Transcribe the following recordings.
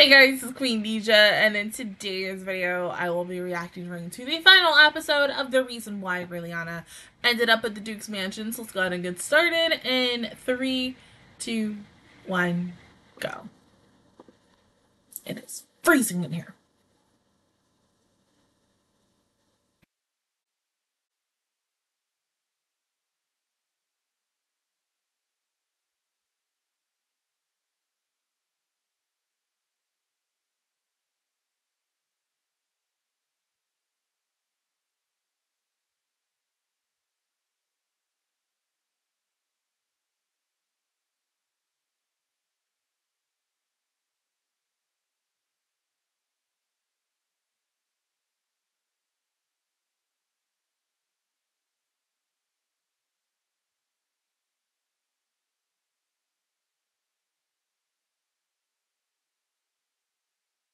Hey guys, is Queendija, and in today's video, I will be reacting to the final episode of The Reason Why Raeliana ended up at the Duke's Mansion. So let's go ahead and get started in three, two, one, go. It is freezing in here.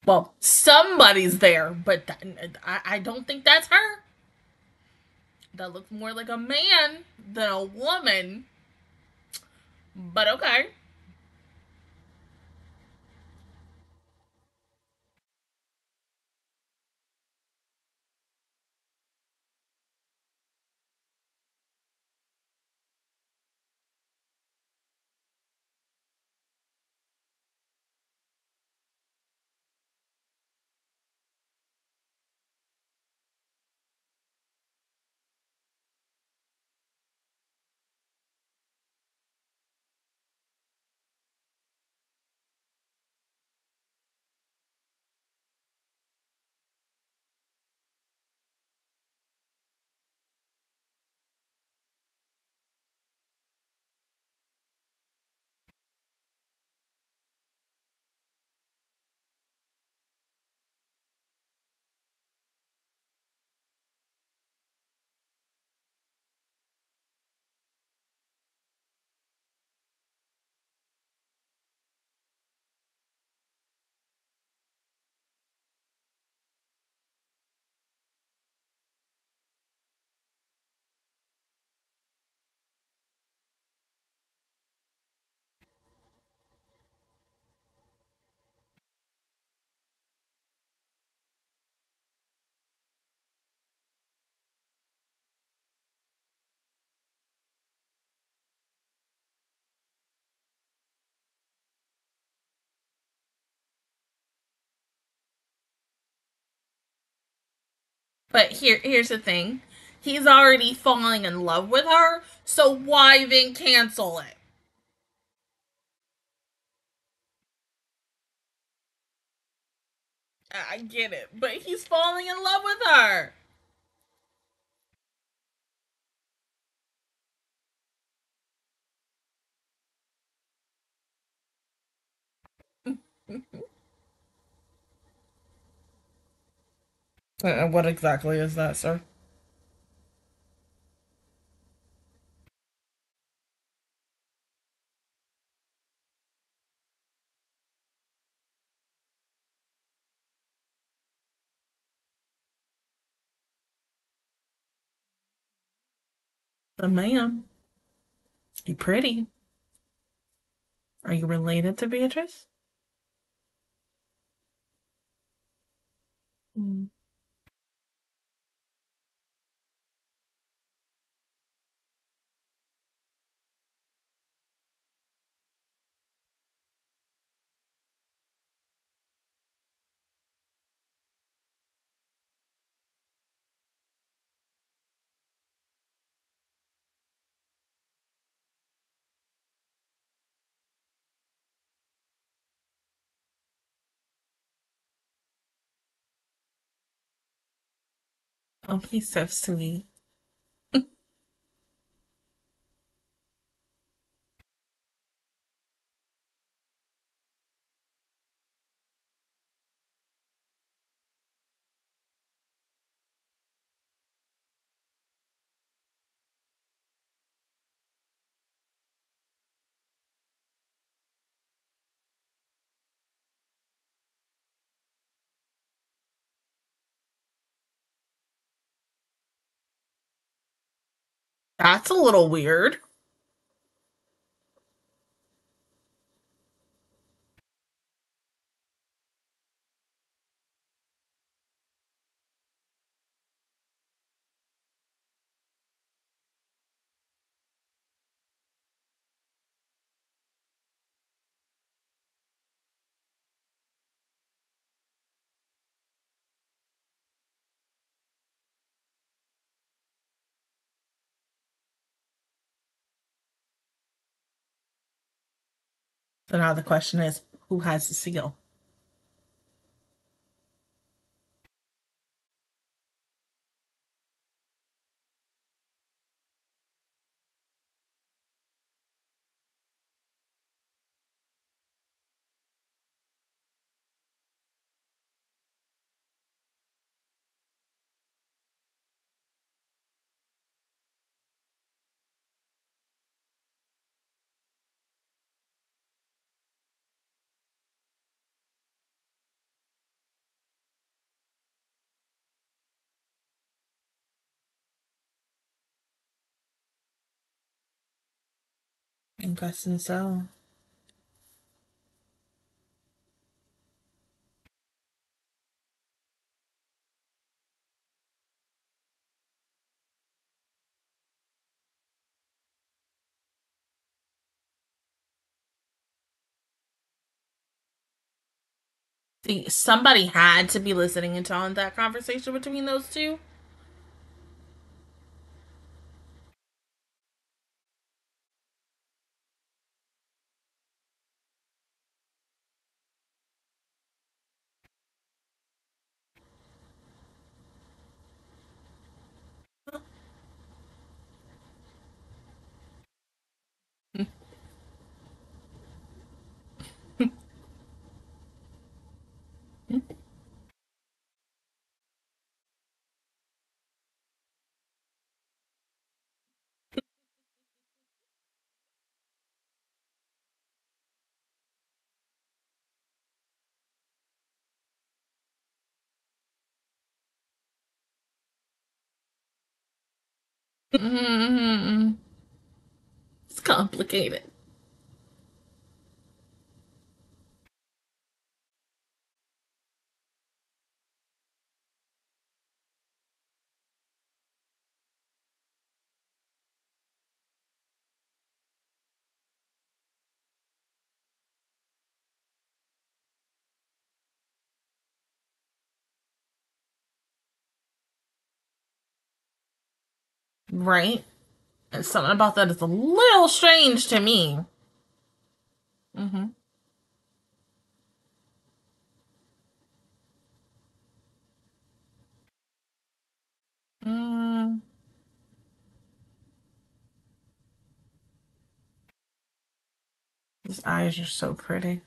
Well, somebody's there, but that, I, I don't think that's her. That looks more like a man than a woman. But okay. But here, here's the thing. He's already falling in love with her, so why then cancel it? I get it, but he's falling in love with her. Uh, what exactly is that, sir? The man. You pretty. Are you related to Beatrice? Mm. Oh, he's so sweet. That's a little weird. So now the question is, who has the seal? I'm guessing so. Somebody had to be listening into on that conversation between those two. Mm-hmm. It's complicated. Right? And something about that is a little strange to me. Mm-hmm. Mm. His eyes are so pretty.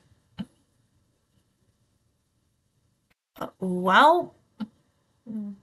Uh, well. Mm.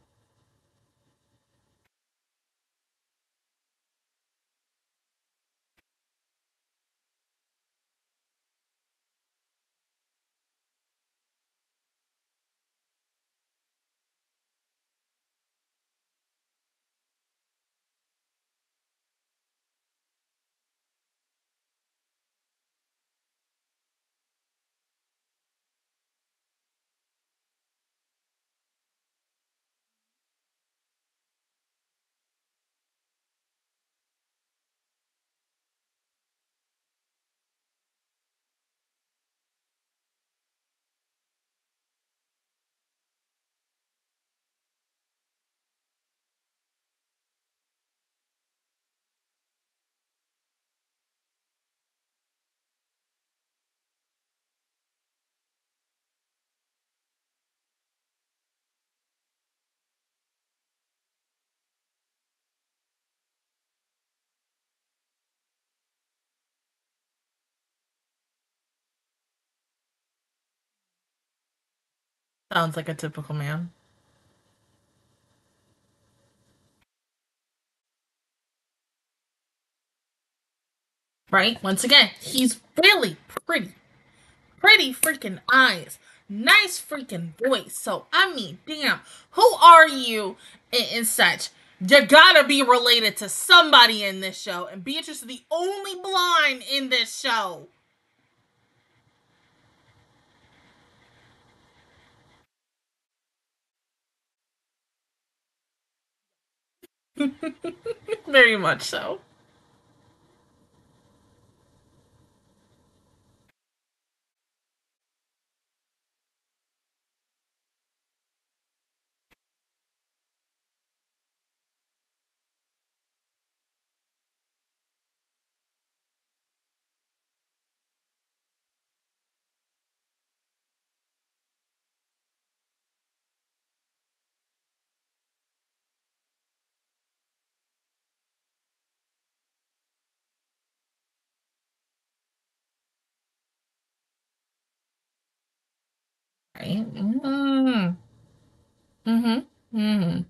Sounds like a typical man. Right? Once again, he's really pretty. Pretty freaking eyes. Nice freaking voice. So, I mean, damn. Who are you and, such? You gotta be related to somebody in this show. And Beatrice is the only blind in this show. Very much so. Right. Mm-hmm. Mm-hmm. Mm-hmm.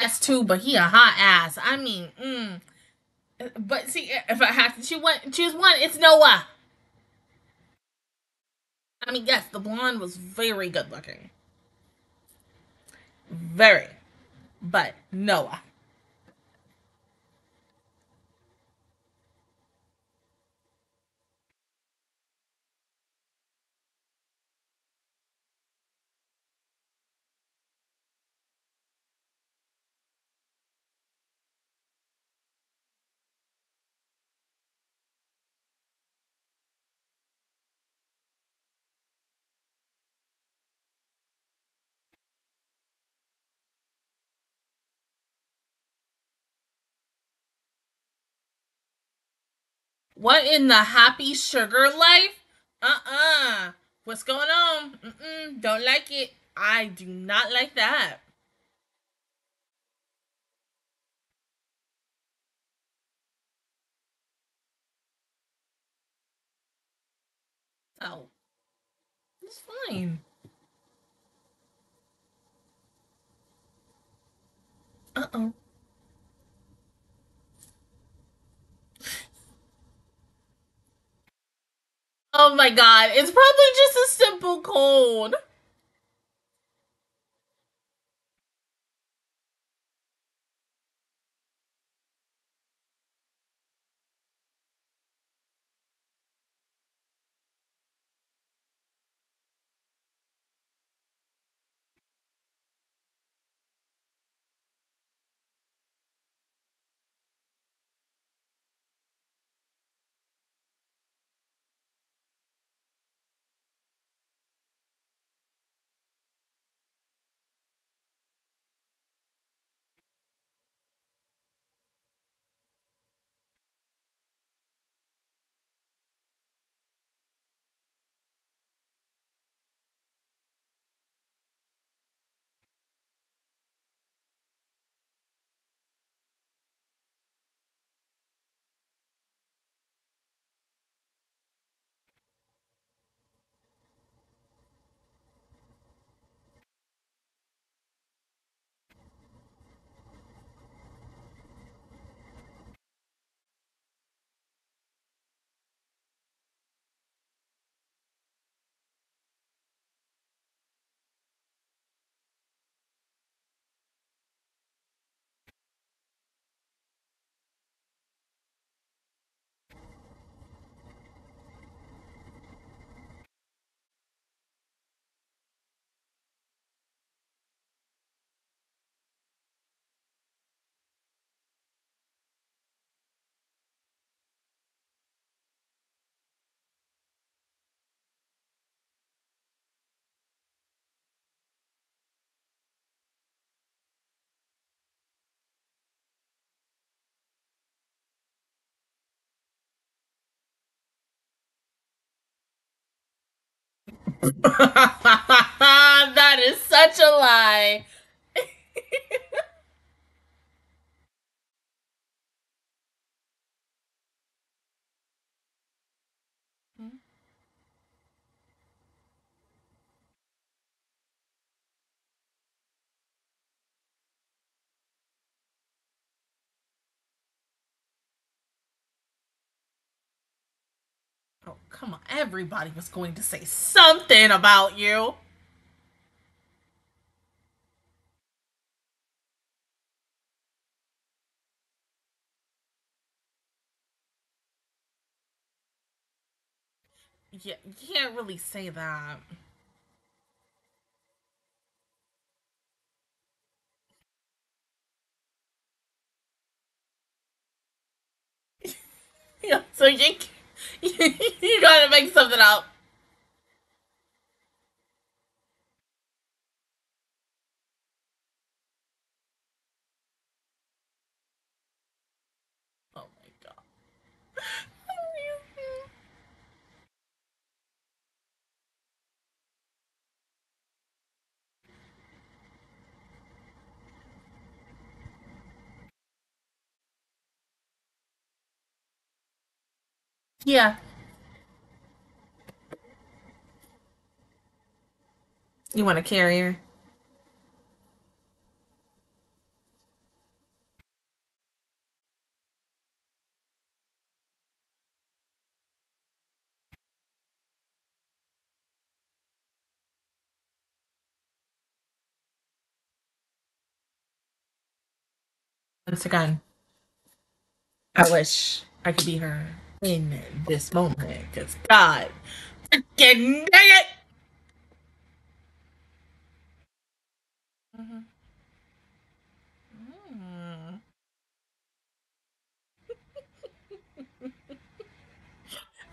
Ass too, but he a hot ass. I mean, mm. But see, if I have to choose one, choose one, it's Noah. I mean, yes, the blonde was very good looking. Very. But Noah. What in the happy sugar life? Uh-uh. What's going on? Mm-mm. Don't like it. I do not like that. Oh. It's fine. Uh-oh. Oh my god, it's probably just a simple cold. that is such a lie. Oh, come on. Everybody was going to say something about you. Yeah, you can't really say that. yeah, so you, you gotta make something up. Oh my god. Yeah. You want a carrier? Once again, I wish I could be her in this moment. Because God, fucking dang it! Mm.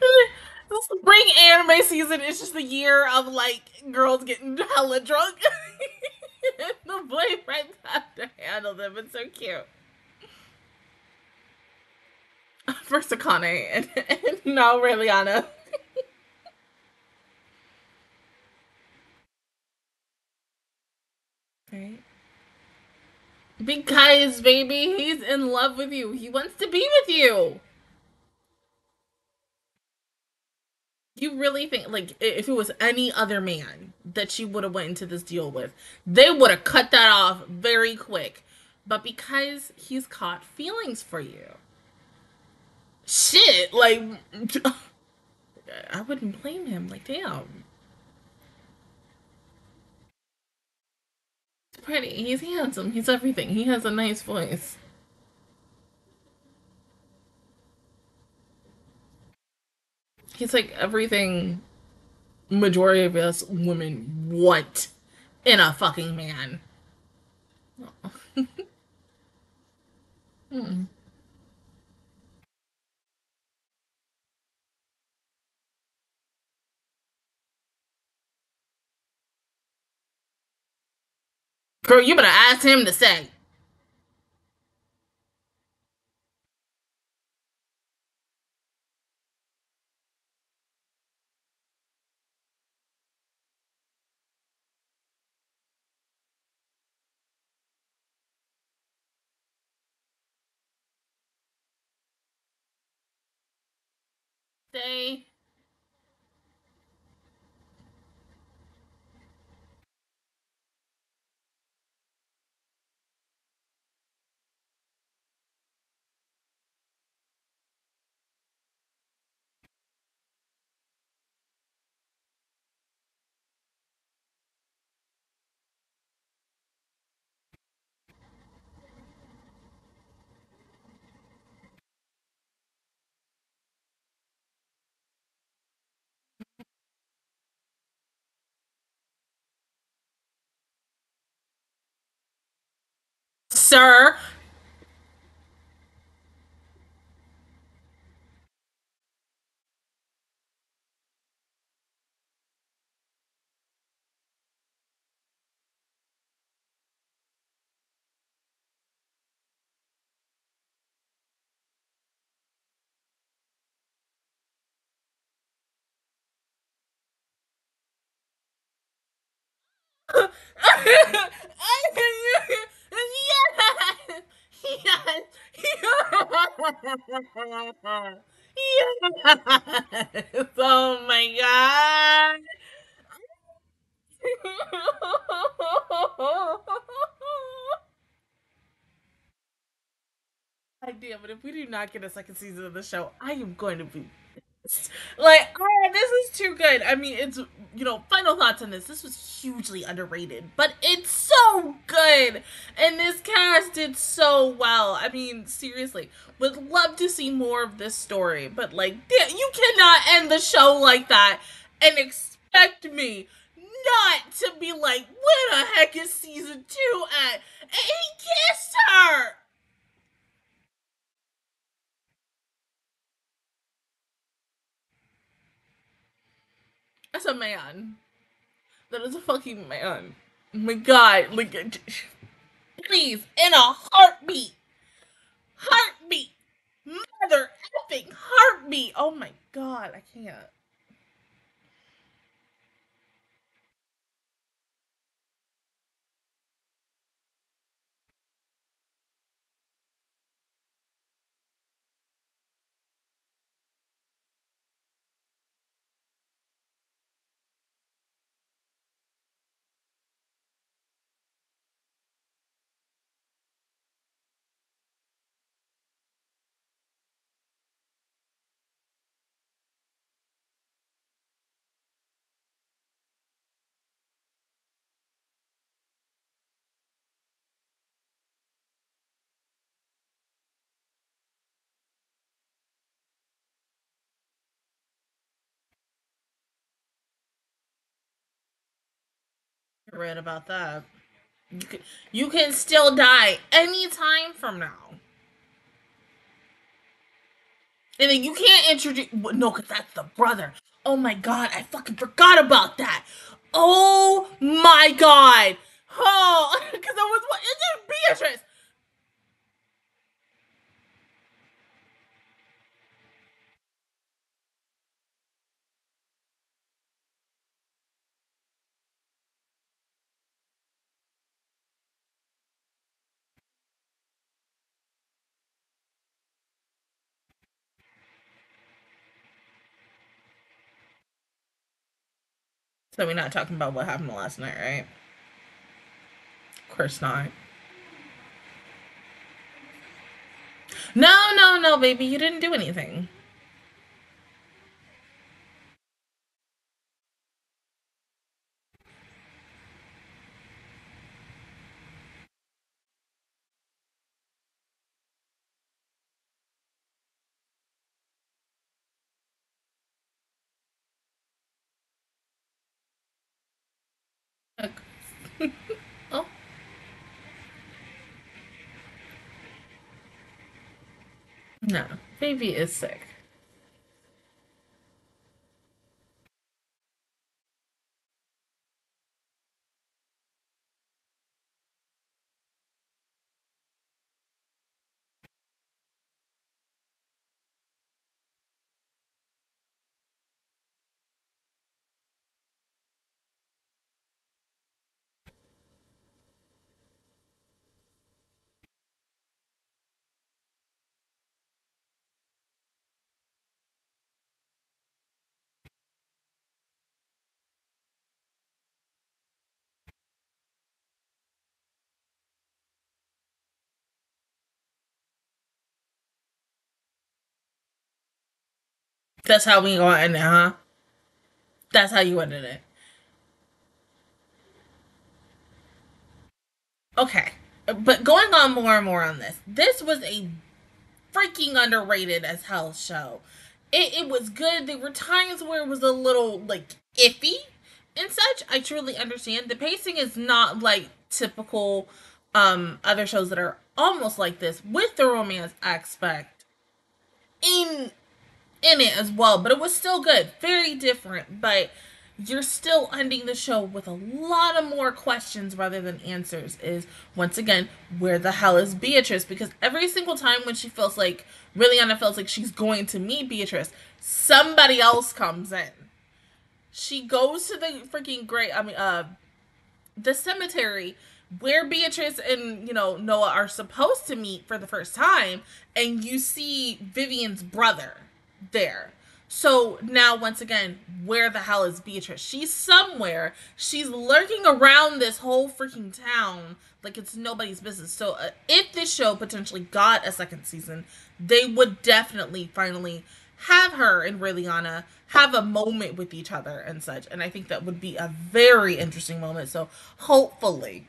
Spring anime season is just the year of like girls getting hella drunk. the boyfriends have to handle them. It's so cute. For Sakane and, and now. Right? Because, baby, he's in love with you. He wants to be with you. You really think, like, if it was any other man that she would have went into this deal with, they would have cut that off very quick. But because he's caught feelings for you, shit, like, I wouldn't blame him. Like, damn, he's pretty, he's handsome, he's everything. He has a nice voice. He's like everything majority of us women want in a fucking man. Mm. Girl, you better ask him to say. Say. Sir. yes! Yes! Yes! Oh my god! God damn it, if we do not get a second season of the show, I am going to be like, oh, this is too good. I mean, it's you know, final thoughts on this. This was hugely underrated, but it's so good, and this cast did so well. I mean, seriously, would love to see more of this story, but like, you cannot end the show like that and expect me not to be like, where the heck is season two at? And he kissed her. That's a man. That is a fucking man. My god, like, please, in a heartbeat, heartbeat, mother effing heartbeat. Oh my god, I can't. Read about that. You can, you can still die anytime from now. And then you can't introduce no, cause that's the brother. Oh my god, I fucking forgot about that. Oh my god. Oh, because I was what is it Beatrice? So we're not talking about what happened last night, right? Of course not. No, no, no, baby, you didn't do anything. No, baby is sick. That's how we got in it, huh? That's how you ended it. Okay. But going on more and more on this, this was a freaking underrated as hell show. It, it was good. There were times where it was a little like iffy and such. I truly understand. The pacing is not like typical um other shows that are almost like this with the romance aspect in in it as well, but it was still good. Very different, but you're still ending the show with a lot of more questions rather than answers. Is once again, where the hell is Beatrice? Because every single time when she feels like, Raeliana feels like she's going to meet Beatrice, somebody else comes in. She goes to the freaking great, I mean, uh, the cemetery where Beatrice and you know Noah are supposed to meet for the first time, and you see Vivian's brother there. So now, once again, where the hell is Beatrice? She's somewhere. She's lurking around this whole freaking town like it's nobody's business. So, uh, if this show potentially got a second season, they would definitely finally have her and Raeliana have a moment with each other and such. And I think that would be a very interesting moment. So, hopefully,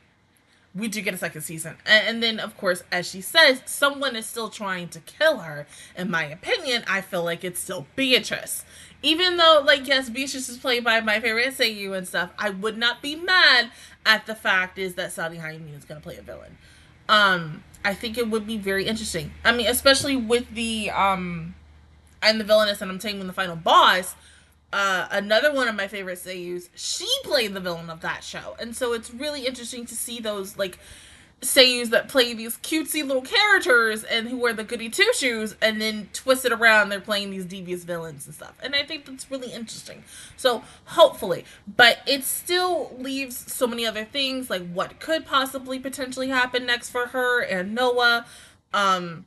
we do get a second season. And, then, of course, as she says, someone is still trying to kill her. In my opinion, I feel like it's still Beatrice. Even though, like, yes, Beatrice is played by my favorite Seiyu and stuff, I would not be mad at the fact is that Saori Hayami is going to play a villain. Um, I think it would be very interesting. I mean, especially with the, um, and the villainess and I'm taming the final boss, uh, another one of my favorite seiyus, she played the villain of that show. And so it's really interesting to see those like seiyus that play these cutesy little characters and who wear the goody two shoes and then twist it around they're playing these devious villains and stuff. And i think that's really interesting. So hopefully. But it still leaves so many other things like what could possibly potentially happen next for her and noah. Um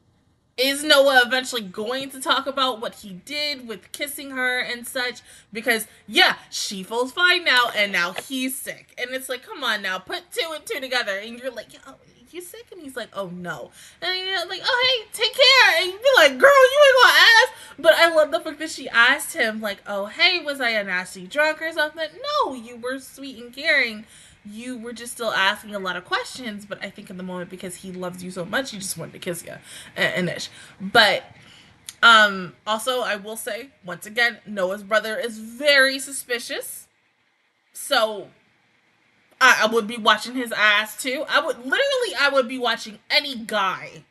is Noah eventually going to talk about what he did with kissing her and such? Because yeah, she feels fine now, and now he's sick, and it's like, come on now, put two and two together, and you're like, oh, you sick? And he's like, oh no, and you're like, oh hey, take care, and you be like, girl, you ain't gonna ask. But I love the fact that she asked him like, oh hey, was I a nasty drunk or something? No, you were sweet and caring you were just still asking a lot of questions, but I think in the moment because he loves you so much, he just wanted to kiss you and, ish. But um also I will say once again, Noah's brother is very suspicious. So I, I would be watching his ass too. I would literally, I would be watching any guy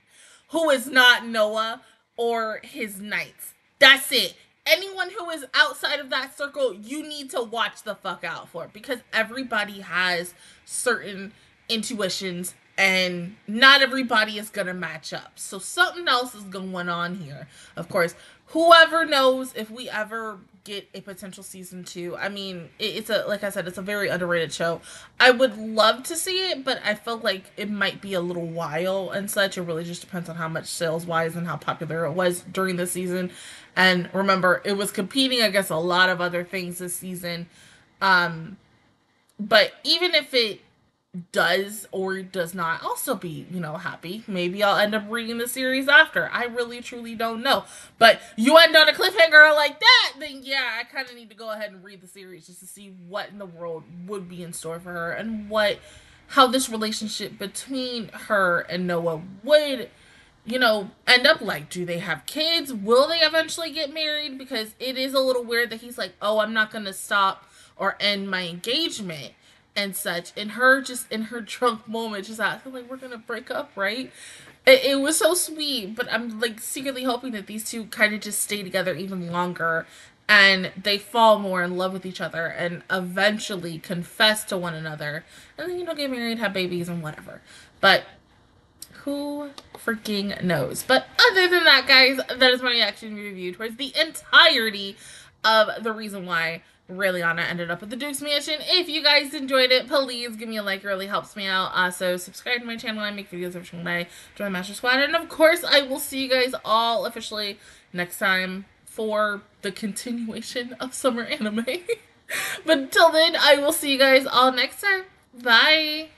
who is not Noah or his knights. That's it. Anyone who is outside of that circle, you need to watch the fuck out for because everybody has certain intuitions and not everybody is gonna match up. So something else is going on here. Of course, whoever knows if we ever get a potential season two. I mean, it, it's a like I said, it's a very underrated show. I would love to see it, but I felt like it might be a little while and such. It really just depends on how much sales wise and how popular it was during the season. And remember, it was competing against a lot of other things this season. Um, but even if it does or does not also be, you know, happy. Maybe I'll end up reading the series after. I really truly don't know. But you end on a cliffhanger like that, then yeah, I kind of need to go ahead and read the series just to see what in the world would be in store for her and what how this relationship between her and Noah would you know, end up like do they have kids? Will they eventually get married because it is a little weird that he's like, "Oh, I'm not going to stop or end my engagement." And such and her just in her drunk moment just i feel like we're gonna break up right? It, it was so sweet but i'm like secretly hoping that these two kind of just stay together even longer and they fall more in love with each other and eventually confess to one another and then you know get married have babies and whatever. But who freaking knows? But other than that guys that is my reaction review towards the entirety of the reason why Raeliana ended up at the Duke's Mansion. If you guys enjoyed it, please give me a like. It really helps me out. Uh, also, subscribe to my channel. I make videos every single day. Join Master Squad. And of course, I will see you guys all officially next time for the continuation of summer anime. but until then, I will see you guys all next time. Bye.